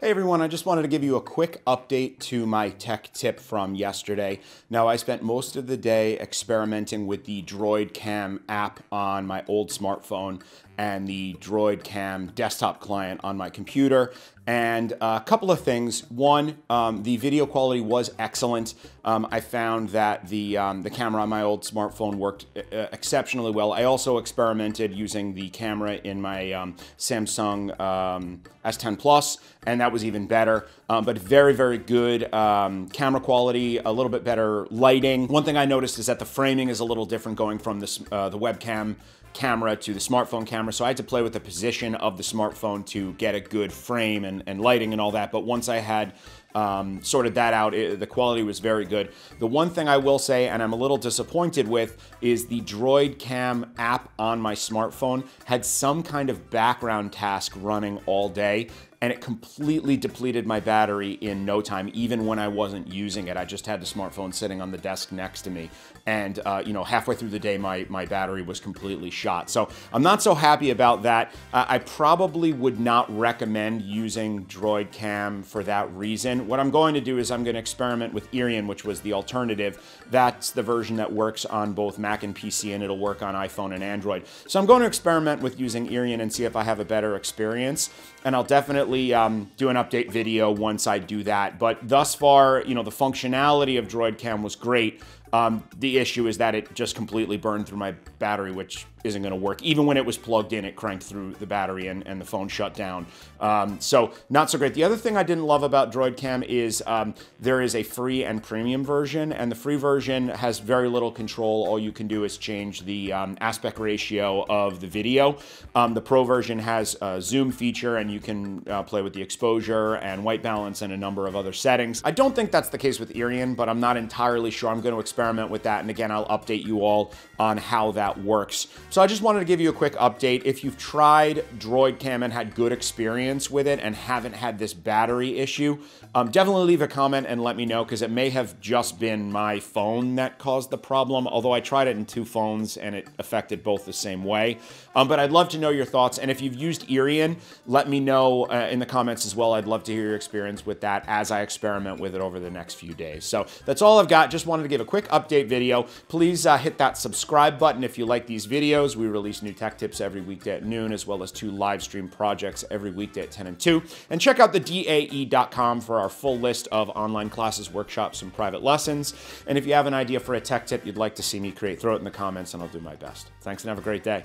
Hey everyone, I just wanted to give you a quick update to my tech tip from yesterday. Now, I spent most of the day experimenting with the Droid Cam app on my old smartphone and the Droid Cam desktop client on my computer. And a couple of things. One, um, the video quality was excellent. Um, I found that the, um, the camera on my old smartphone worked uh, exceptionally well. I also experimented using the camera in my um, Samsung um, S10 Plus, and that was even better. Um, but very, very good camera quality, a little bit better lighting. One thing I noticed is that the framing is a little different going from this, uh, the webcam camera to the smartphone camera. So I had to play with the position of the smartphone to get a good frame and, and lighting and all that. But once I had um, sorted that out, it, the quality was very good. The one thing I will say, and I'm a little disappointed with, is the Droid Cam app on my smartphone had some kind of background task running all day and it completely depleted my battery in no time, even when I wasn't using it. I just had the smartphone sitting on the desk next to me. And, uh, you know, halfway through the day, my, my battery was completely shot. So I'm not so happy about that. Uh, I probably would not recommend using Droid Cam for that reason. What I'm going to do is I'm going to experiment with Iriun, which was the alternative. That's the version that works on both Mac and PC, and it'll work on iPhone and Android. So I'm going to experiment with using Iriun and see if I have a better experience. And I'll definitely definitely um, do an update video once I do that. But thus far, you know, the functionality of Droid Cam was great. Um, the issue is that it just completely burned through my battery, which isn't going to work. Even when it was plugged in, it cranked through the battery and, and the phone shut down. Um, so not so great. The other thing I didn't love about Droid Cam is um, there is a free and premium version, and the free version has very little control. All you can do is change the um, aspect ratio of the video. Um, the pro version has a zoom feature, and you can uh, play with the exposure and white balance and a number of other settings. I don't think that's the case with Iriun, but I'm not entirely sure. I'm going to experiment with that, and again, I'll update you all on how that works. So I just wanted to give you a quick update. If you've tried Droid Cam and had good experience with it and haven't had this battery issue, um, definitely leave a comment and let me know because it may have just been my phone that caused the problem, although I tried it in two phones and it affected both the same way. Um, but I'd love to know your thoughts. And if you've used Iriun, let me know uh, in the comments as well. I'd love to hear your experience with that as I experiment with it over the next few days. So that's all I've got. Just wanted to give a quick update video. Please uh, hit that subscribe button if you like these videos. We release new tech tips every weekday at noon, as well as two live stream projects every weekday at 10 and 2. And check out the DAE.com for our full list of online classes, workshops, and private lessons. And if you have an idea for a tech tip you'd like to see me create, throw it in the comments and I'll do my best. Thanks and have a great day.